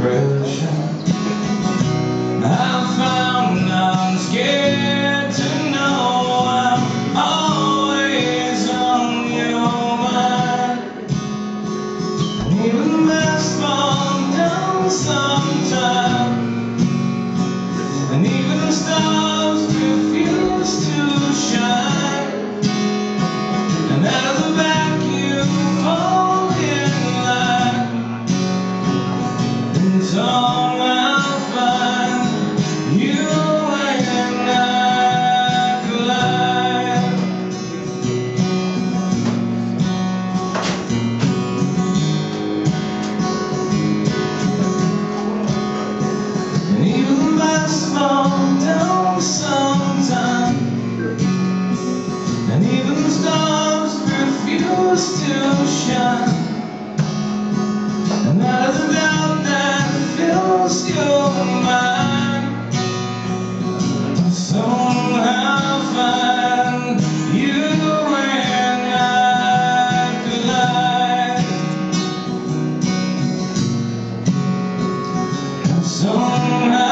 prayer. constitution. The doubt that fills your mind. Somehow find you and I collide. Somehow